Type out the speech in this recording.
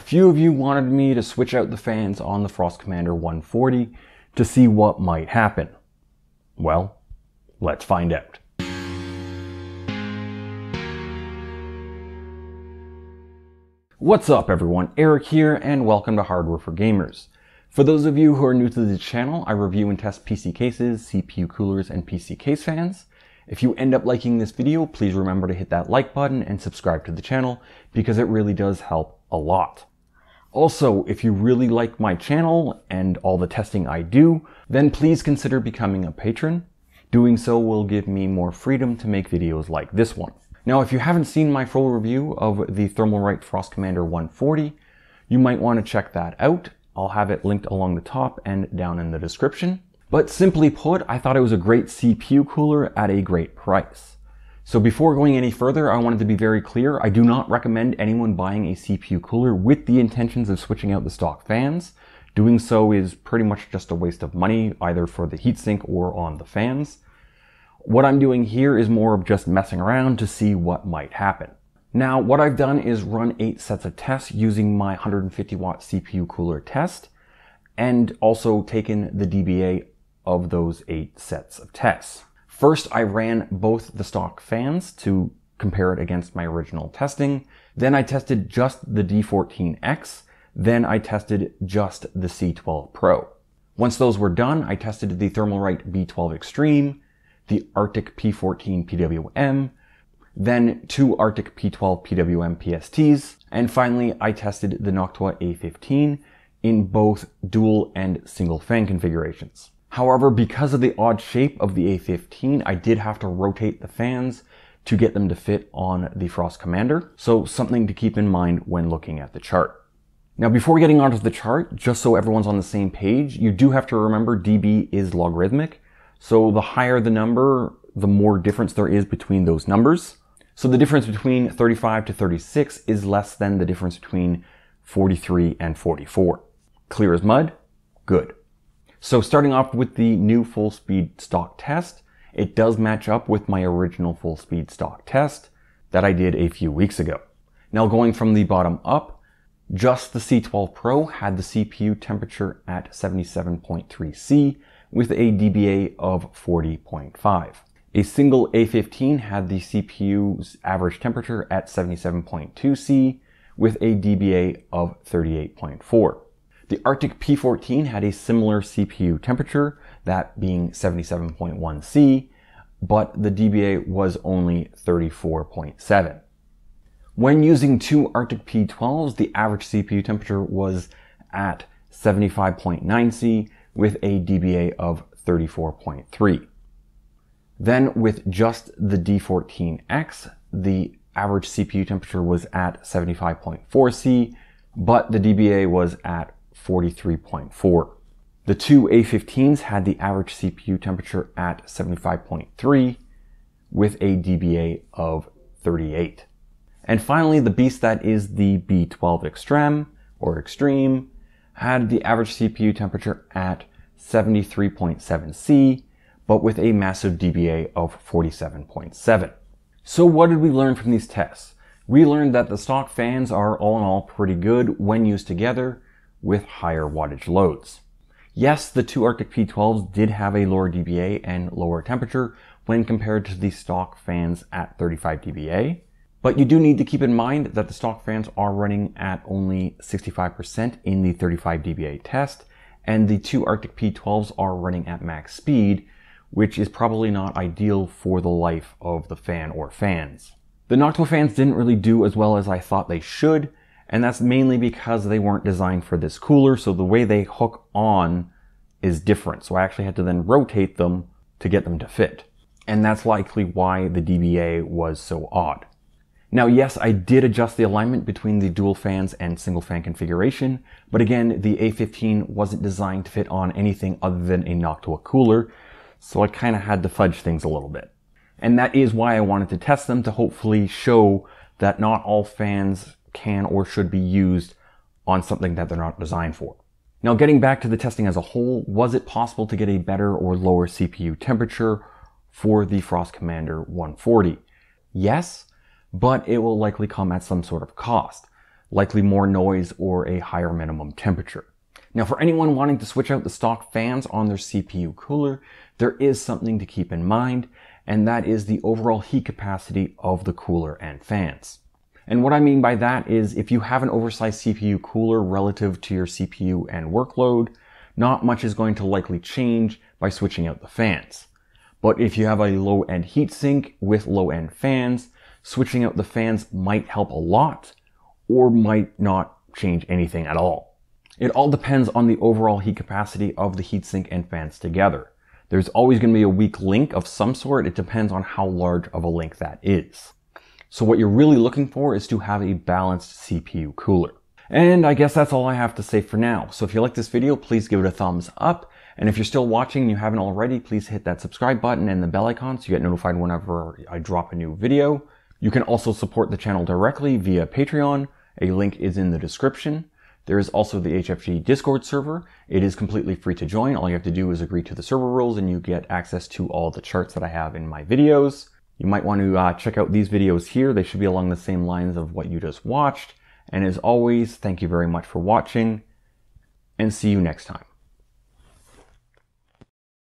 A few of you wanted me to switch out the fans on the Frost Commander 140 to see what might happen. Well, let's find out. What's up everyone, Erik here and welcome to Hardware for Gamers. For those of you who are new to the channel, I review and test PC cases, CPU coolers, and PC case fans. If you end up liking this video, please remember to hit that like button and subscribe to the channel because it really does help a lot. Also, if you really like my channel and all the testing I do, then please consider becoming a patron. Doing so will give me more freedom to make videos like this one. Now, if you haven't seen my full review of the Thermalright Frost Commander 140, you might want to check that out. I'll have it linked along the top and down in the description. But simply put, I thought it was a great CPU cooler at a great price. So before going any further, I wanted to be very clear. I do not recommend anyone buying a CPU cooler with the intentions of switching out the stock fans. Doing so is pretty much just a waste of money, either for the heatsink or on the fans. What I'm doing here is more of just messing around to see what might happen. Now, what I've done is run eight sets of tests using my 150 watt CPU cooler test and also taken the DBA of those eight sets of tests. First, I ran both the stock fans to compare it against my original testing. Then I tested just the D14X. Then I tested just the C12 Pro. Once those were done, I tested the Thermalright B12 Extreme, the Arctic P14 PWM, then two Arctic P12 PWM PSTs, and finally I tested the Noctua A15 in both dual and single fan configurations. However, because of the odd shape of the A15, I did have to rotate the fans to get them to fit on the Frost Commander, so something to keep in mind when looking at the chart. Now before getting onto the chart, just so everyone's on the same page, you do have to remember dB is logarithmic, so the higher the number, the more difference there is between those numbers. So the difference between 35 to 36 is less than the difference between 43 and 44. Clear as mud? Good. So starting off with the new full speed stock test, it does match up with my original full speed stock test that I did a few weeks ago. Now going from the bottom up, just the C12 Pro had the CPU temperature at 77.3 C with a DBA of 40.5. A single A15 had the CPU's average temperature at 77.2 C with a DBA of 38.4. The Arctic P14 had a similar CPU temperature, that being 77.1 C, but the DBA was only 34.7. When using two Arctic P12s, the average CPU temperature was at 75.9 C with a DBA of 34.3. Then with just the D14X, the average CPU temperature was at 75.4 C, but the DBA was at 43.4. The two A15s had the average CPU temperature at 75.3 with a DBA of 38. And finally, the beast that is the B12 Extreme or Extreme had the average CPU temperature at 73.7 C, but with a massive DBA of 47.7. So what did we learn from these tests? We learned that the stock fans are all in all pretty good when used together, with higher wattage loads. Yes, the two Arctic P12s did have a lower dBA and lower temperature when compared to the stock fans at 35 dBA, but you do need to keep in mind that the stock fans are running at only 65% in the 35 dBA test, and the two Arctic P12s are running at max speed, which is probably not ideal for the life of the fan or fans. The Noctua fans didn't really do as well as I thought they should, and that's mainly because they weren't designed for this cooler, so the way they hook on is different. So I actually had to then rotate them to get them to fit. And that's likely why the DBA was so odd. Now, yes, I did adjust the alignment between the dual fans and single fan configuration, but again, the A15 wasn't designed to fit on anything other than a Noctua cooler, so I kind of had to fudge things a little bit. And that is why I wanted to test them to hopefully show that not all fans can or should be used on something that they're not designed for. Now getting back to the testing as a whole, was it possible to get a better or lower CPU temperature for the Frost Commander 140? Yes, but it will likely come at some sort of cost. likely more noise or a higher minimum temperature. Now for anyone wanting to switch out the stock fans on their CPU cooler, there is something to keep in mind, and that is the overall heat capacity of the cooler and fans. And what I mean by that is if you have an oversized CPU cooler relative to your CPU and workload, not much is going to likely change by switching out the fans. But if you have a low end heatsink with low end fans, switching out the fans might help a lot or might not change anything at all. It all depends on the overall heat capacity of the heatsink and fans together. There's always going to be a weak link of some sort. It depends on how large of a link that is. So what you're really looking for is to have a balanced CPU cooler. And I guess that's all I have to say for now. So if you like this video, please give it a thumbs up. And if you're still watching and you haven't already, please hit that subscribe button and the bell icon so you get notified whenever I drop a new video. You can also support the channel directly via Patreon. A link is in the description. There is also the HFG Discord server. It is completely free to join. All you have to do is agree to the server rules and you get access to all the charts that I have in my videos. You might want to uh, check out these videos here. They should be along the same lines of what you just watched. And as always, thank you very much for watching and see you next time.